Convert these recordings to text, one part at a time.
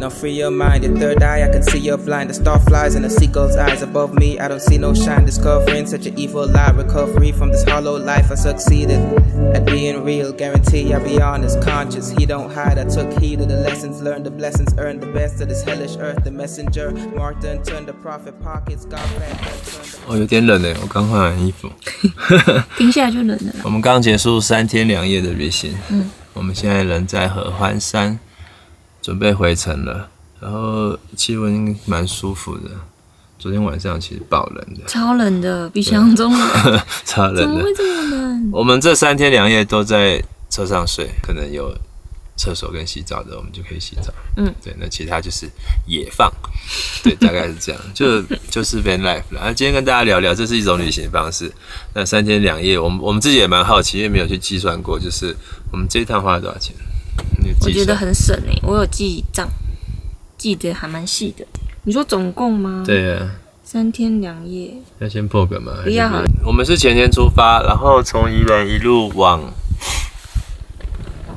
Now free your mind, your third eye, I can see you're blind. The star flies and the seagull's eyes above me. I don't see no shine, discovering such an evil lie. Recovery from this hollow life, I succeeded at being real. Guarantee I'll be honest, conscious. He don't hide, I took heed of the lessons learned, the blessings earned, the best of this hellish earth. The messenger, Martin turned the prophet pockets, God fed. 哦，有点冷诶，我刚换完衣服。停下来就冷了。我们刚结束三天两夜的旅行，嗯，我们现在人在合欢山， 准备回程了。然后气温蛮舒服的，昨天晚上其实爆冷的，超冷的，比想象中冷。超冷的，怎么会这么冷？我们这三天两夜都在车上睡，可能有厕所跟洗澡的，我们就可以洗澡。嗯，对，那其他就是野放，对，大概是这样，就就是 van life 了。啊，今天跟大家聊聊，这是一种旅行方式。那三天两夜，我们我们自己也蛮好奇，因为没有去计算过，就是我们这一趟花了多少钱？我觉得很省诶，我有记账，记得还蛮细的。你说总共吗？，对啊。三天两夜。要先破梗吗？不要好了我们是前天出发，然后从宜兰一路往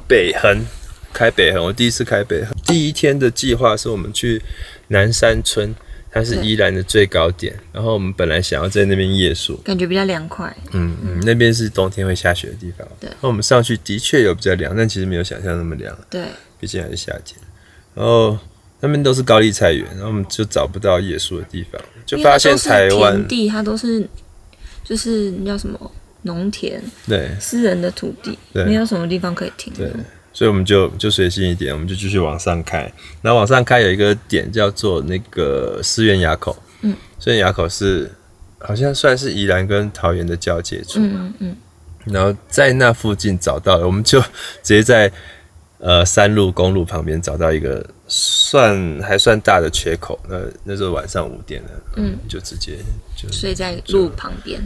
北横，开北横。我第一次开北横，第一天的计划是我们去南山村，它是对宜兰的最高点。然后我们本来想要在那边夜宿，感觉比较凉快。嗯嗯，那边是冬天会下雪的地方。对那我们上去的确有比较凉，但其实没有想象那么凉，对，毕竟还是夏天。然后那边都是高丽菜园，然后我们就找不到夜宿的地方，就发现台湾地，它都是就是那叫什么农田，对私人的土地，对没有什么地方可以停。对，所以我们就就随性一点，我们就继续往上开。然后往上开有一个点叫做那个思源垭口，嗯，思源垭口是好像算是宜兰跟桃园的交界处，嗯嗯嗯，然后在那附近找到了，我们就直接在呃山路公路旁边找到一个算还算大的缺口。那那时候晚上五点了，嗯，就直接就睡在路旁边。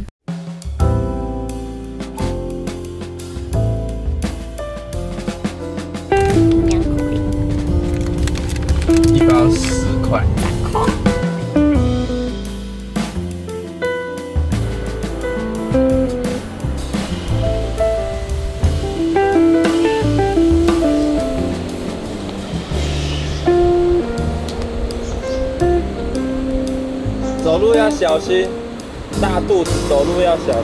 小心，大肚子走路要小心。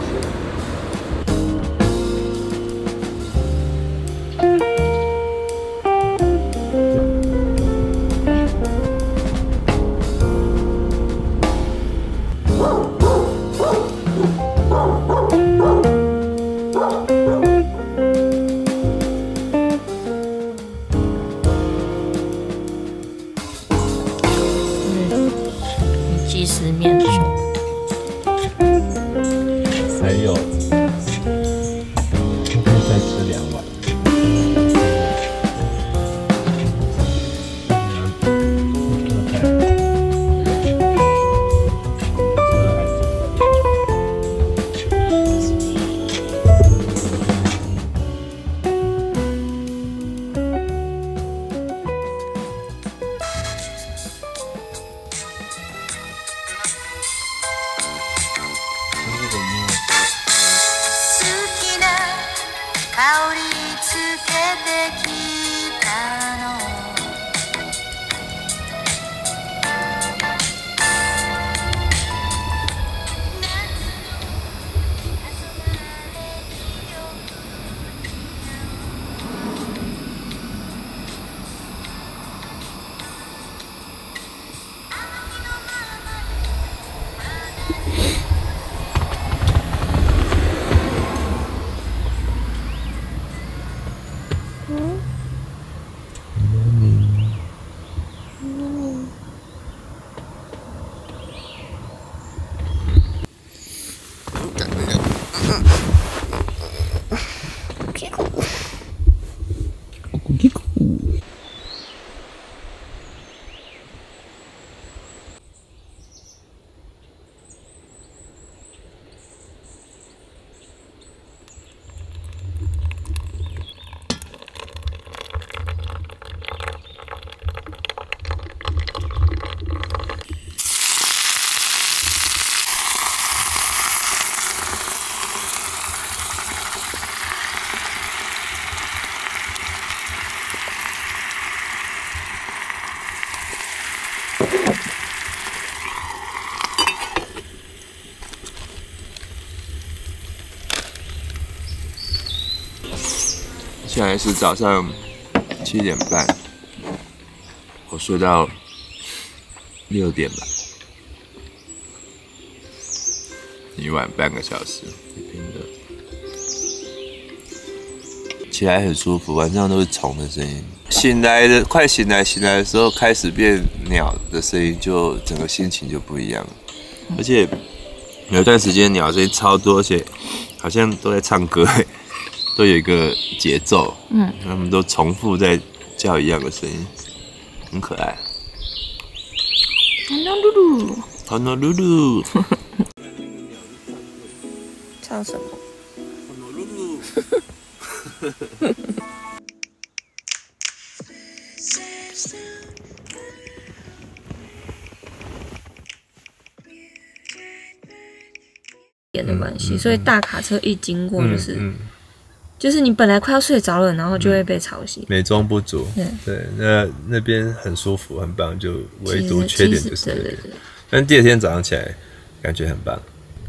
即食面现在是早上七点半，我睡到六点吧，一晚半个小时，平的。起来很舒服，晚上都是虫的声音。醒来的快醒来，醒来的时候开始变鸟的声音，就整个心情就不一样了。而且有一段时间鸟声音超多，而且好像都在唱歌，都有一个节奏，嗯，他们都重复在叫一样的声音，很可爱。Hello 露露，好呢，露露，唱什么？点的关系，所以大卡车一经过，就是、嗯，就是你本来快要睡着了，然后就会被吵醒。美中不足。对对，那那边很舒服，很棒，就唯独缺点就是但第二天早上起来感觉很棒。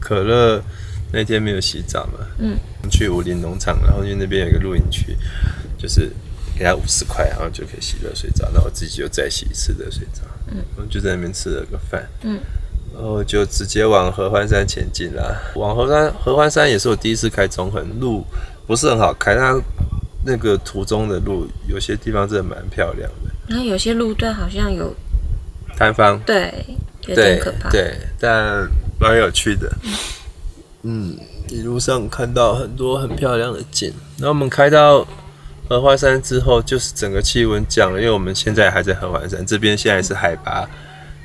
可乐那天没有洗澡嘛，嗯，去武林农场，然后因为那边有一个露营区，就是给他五十块，然后就可以洗热水澡，那我自己又再洗一次热水澡，嗯，我们就在那边吃了个饭，嗯，然后就直接往合欢山前进啦。往合山合欢山也是我第一次开中横，路不是很好开，它那个途中的路有些地方真的蛮漂亮的，然后有些路段好像有摊方对有对点可怕。对，但蛮有趣的。嗯，一路上看到很多很漂亮的景。然后我们开到荷花山之后，就是整个气温降了，因为我们现在还在合欢山，这边现在是海拔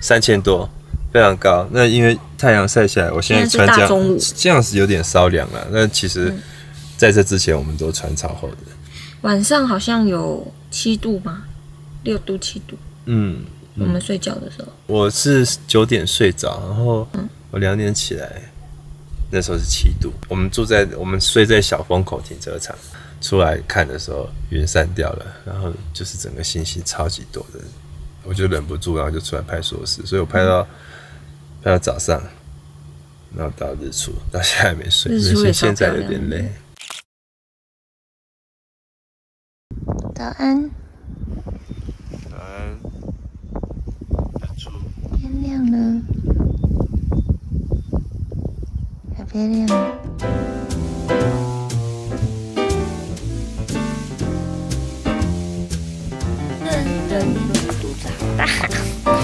三千多，非常高。那因为太阳晒下来，我现在穿这样这样是有点稍凉了。那其实在这之前，我们都穿超厚的。晚上好像有七度吧？六度七度。嗯，我们睡觉的时候，我是九点睡着，然后我两点起来，那时候是七度。我们住在我们睡在小风口停车场，出来看的时候云散掉了，然后就是整个星星超级多的，我就忍不住，然后就出来拍硕士，所以我拍到、拍到早上，然后到日出，到现在还没睡，因为日出现在有点累。早安，嗯，日出。天亮了，好漂亮。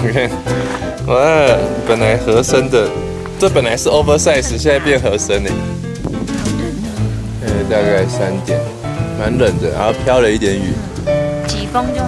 你看，哇，本来合身的，这本来是 oversize，现在变合身呢。好冷哦。呃，大概三点，蛮冷的，然后飘了一点雨，几风就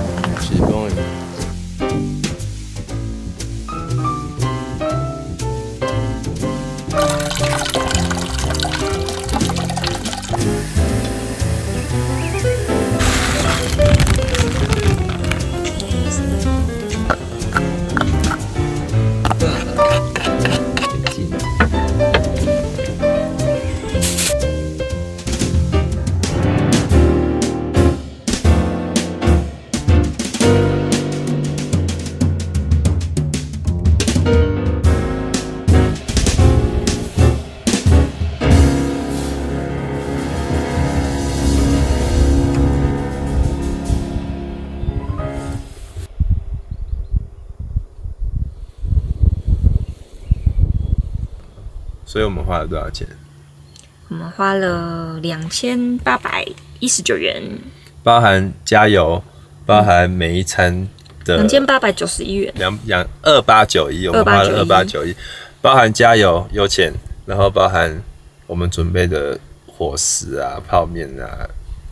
所以我们花了多少钱？我们花了两千八百一十九元，包含加油，包含每一餐的两千八百九十一元。两两二八九一，我们花了二八九一，包含加油油钱，然后包含我们准备的伙食啊、泡面啊、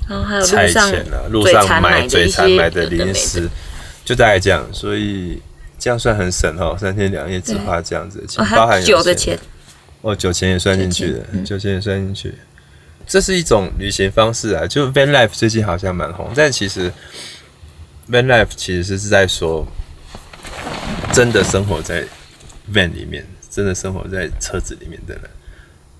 然后还有菜路上钱啊，路嘴上买嘴馋买的零食，就大概这样。所以这样算很省哦，三天两夜只花这样子的钱，哦，包含有酒的钱钱，哦，酒钱也算进去的，酒钱也算进去。这是一种旅行方式啊，就 van life 最近好像蛮红，但其实 van life 其实是在说，真的生活在 van 里面，真的生活在车子里面的人，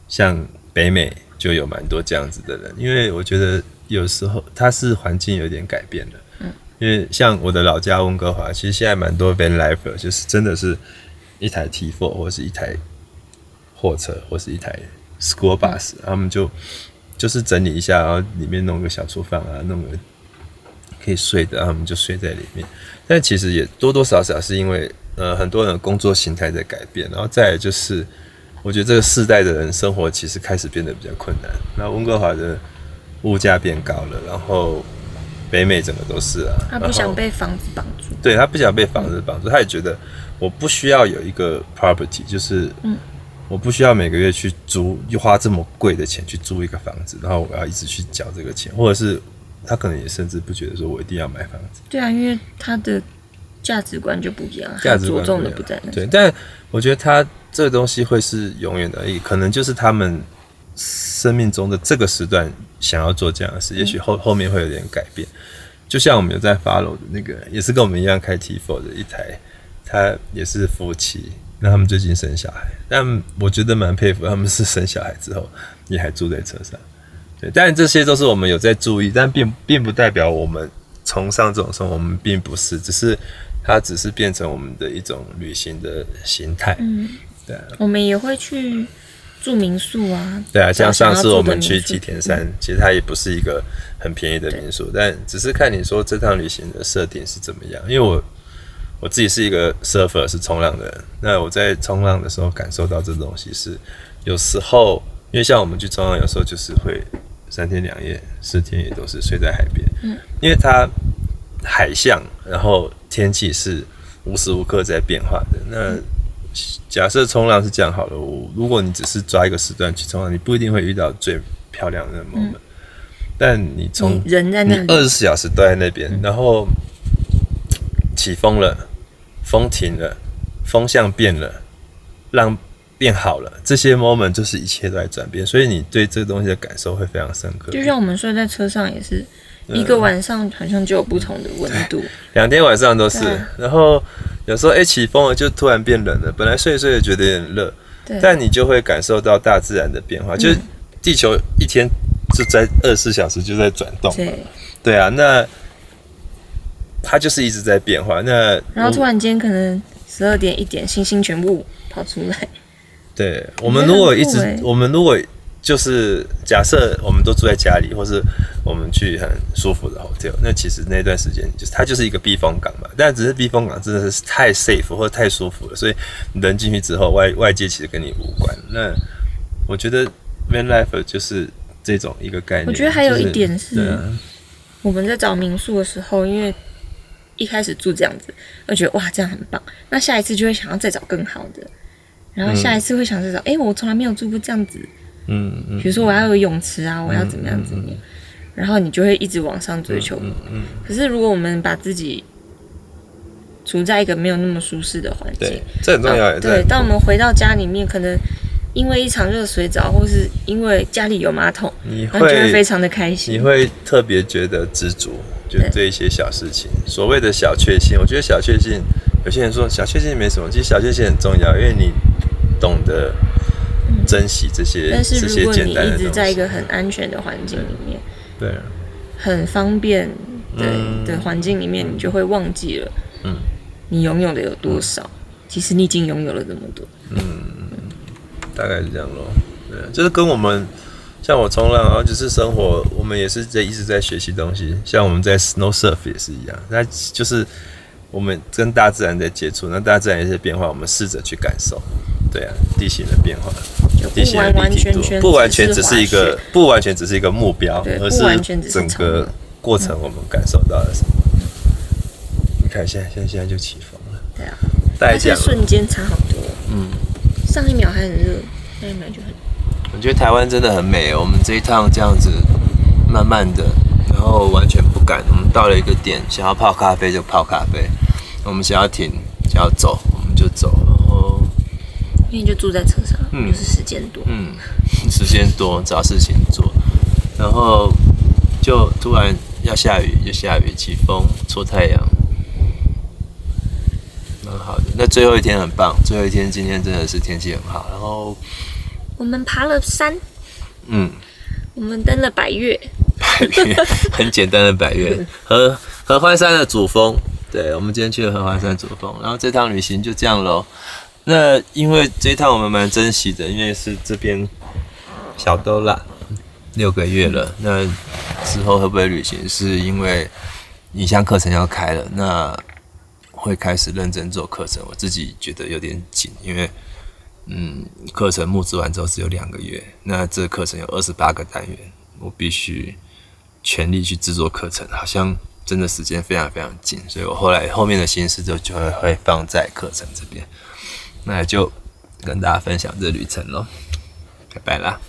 像北美就有蛮多这样子的人，因为我觉得有时候它是环境有点改变了，嗯，因为像我的老家温哥华，其实现在蛮多 van life 就是真的是一台 T4 或是一台货车或是一台 school bus，、他们就就是整理一下，然后里面弄个小厨房啊，弄个可以睡的，然后我们就睡在里面。但其实也多多少少是因为呃很多人的工作形态在改变，然后再来就是我觉得这个世代的人生活其实开始变得比较困难。那温哥华的物价变高了，然后北美整个都是啊，他不想被房子绑住。对他不想被房子绑住，他也觉得我不需要有一个 property，就是我不需要每个月去租，又花这么贵的钱去租一个房子，然后我要一直去缴这个钱，或者是他可能也甚至不觉得说我一定要买房子，对啊，因为他的价值观就不一样，价值观重的不在那。对，但我觉得他这个东西会是永远的，也可能就是他们生命中的这个时段想要做这样的事，也许后后面会有点改变。就像我们有在 follow 的那个，也是跟我们一样开 T f o 的一台，他也是夫妻，那他们最近生小孩，但我觉得蛮佩服，他们是生小孩之后也还住在车上。对，但这些都是我们有在注意，但并并不代表我们崇尚这种生活，我们并不是，只是它只是变成我们的一种旅行的形态。嗯，对啊，我们也会去住民宿啊。对啊，像上次我们去吉田山，其实它也不是一个很便宜的民宿，但只是看你说这趟旅行的设定是怎么样。因为我我自己是一个 surfer，是冲浪的人，那我在冲浪的时候感受到这东西是有时候，因为像我们去冲浪，有时候就是会三天两夜、四天也都是睡在海边，嗯，因为它海象，然后天气是无时无刻在变化的。那假设冲浪是这样好了，我如果你只是抓一个时段去冲浪，你不一定会遇到最漂亮的 moment，、但你从人在那二十四小时都在那边，然后起风了，风停了，风向变了，浪变好了，这些 moment 就是一切都在转变，所以你对这个东西的感受会非常深刻。就像我们睡在车上也是，嗯一个晚上好像就有不同的温度。两天晚上都是，然后有时候哎、起风了就突然变冷了，本来睡一睡也觉得有点热，但你就会感受到大自然的变化，就是地球一天就在二十四小时就在转动，对，对啊，那它就是一直在变化。那然后突然间可能十二点一点，星星全部跑出来。对我们如果一直欸，我们如果就是假设我们都住在家里，或是我们去很舒服的 hotel，那其实那段时间就是它就是一个避风港嘛。但只是避风港真的是太 safe 或者太舒服了，所以人进去之后，外外界其实跟你无关。那我觉得 van life 就是这种一个概念。我觉得还有一点是我们在找民宿的时候，因为一开始住这样子，我觉得哇这样很棒，那下一次就会想要再找更好的，然后下一次会想再找，哎、我从来没有住过这样子，嗯嗯比如说我要有泳池啊，我要怎么样怎么样，然后你就会一直往上追求。嗯，可是如果我们把自己处在一个没有那么舒适的环境对，，这很重要。啊对，当我们回到家里面，可能因为一场热水澡，或是因为家里有马桶，你然后就会非常的开心。你会特别觉得知足，就对这一些小事情。所谓的小确幸，我觉得小确幸，有些人说小确幸没什么，其实小确幸很重要，因为你懂得珍惜这些、嗯但是这些简单的。一直在一个很安全的环境里面，对啊，很方便的、嗯的环境里面，你就会忘记了，嗯，你拥有的有多少。其实你已经拥有了这么多。嗯大概是这样咯。对啊，就是跟我们像我冲浪，然后就是生活，我们也是在一直在学习东西。像我们在 snow surf 也是一样，那就是我们跟大自然在接触，那大自然有一些变化，我们试着去感受。对啊，地形的变化，地形的立体度不完全只是一个不完全只是一个目标，而是整个过程我们感受到了什么。你看，现在现在现在就起风了，对啊，大概这瞬间差好多。嗯，上一秒还很热，下一秒就很我觉得台湾真的很美，我们这一趟这样子慢慢的，然后完全不赶。我们到了一个点，想要泡咖啡就泡咖啡，我们想要停，想要走我们就走，然后因为你就住在车上，嗯就是时间多。嗯，时间多找事情做，然后就突然要下雨就下雨，起风出太阳，蛮好的。那最后一天很棒，最后一天今天真的是天气很好，然后我们爬了山，嗯。我们登了百越，百越，很简单的百越，合合欢山的主峰。对，我们今天去了合欢山主峰，然后这趟旅行就这样喽。那因为这一趟我们蛮珍惜的，因为是这边小兜啦，六个月了，那之后会不会旅行？是因为影像课程要开了，那会开始认真做课程。我自己觉得有点紧，因为嗯，课程募资完之后只有两个月，那这课程有二十八个单元，我必须全力去制作课程，好像真的时间非常非常紧，所以我后来后面的心思就就会会放在课程这边，那就跟大家分享这旅程喽，拜拜啦。